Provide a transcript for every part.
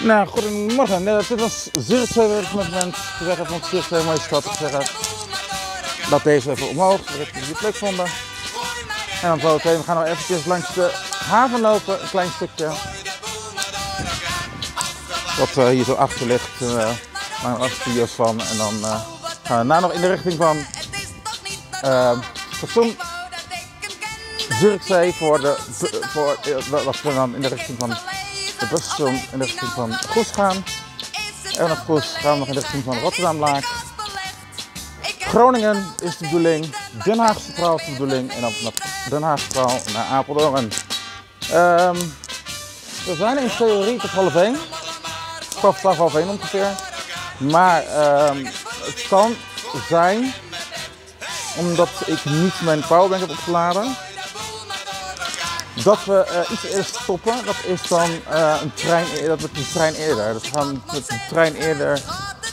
Nou, goedemorgen. Nee, dit was Zierikzee met mensen te zeggen van Zierikzee, mooie stad te zeggen. Dat deze even omhoog, zodat we die plek vonden. En dan meteen, we gaan nog eventjes langs de haven lopen, een klein stukje. Wat uh, hier zo achter ligt, uh, maar van. En dan gaan we daarna nog in de richting van uh, station voor de, voor, wat we dan in de richting van de busstation in de richting van Goes gaan. En vanaf Goes gaan we nog in de richting van Rotterdam-Laak. Groningen is de bedoeling. Den Haag Centraal is de bedoeling. En dan Den Haag Centraal naar Apeldoorn. We zijn in theorie tot half 1. Kwart half 1 ongeveer. Maar um, het kan zijn, omdat ik niet mijn powerbank heb opgeladen, dat we uh, iets eerder stoppen. Dat is dan uh, een trein, dat wordt een trein eerder. We gaan met een trein eerder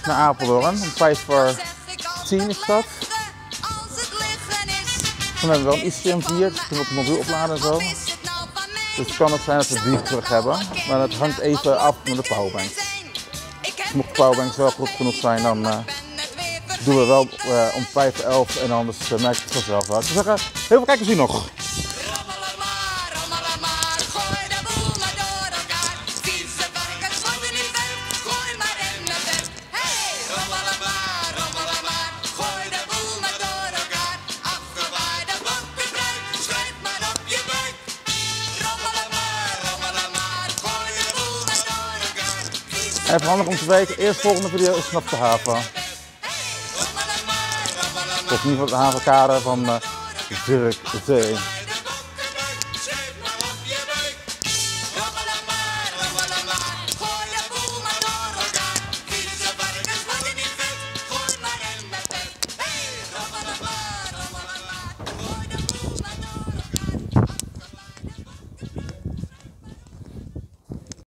naar Apeldoorn. Om 5 voor 10 is dat. Dan hebben we wel een ICM 4, dus we op de mobiel opladen en zo. Dus het kan ook zijn dat we die terug hebben. Maar dat hangt even af met de powerbank. Dus mocht de powerbank wel goed genoeg zijn, dan uh, doen we wel om 5 voor 11 en anders merk ik het vanzelf uit. Dus zeggen, heel veel kijkers hier nog. Even handig om te weten, eerst volgende video is vanaf de haven. Tot ieder geval de havenkade van uh, Zurikzee.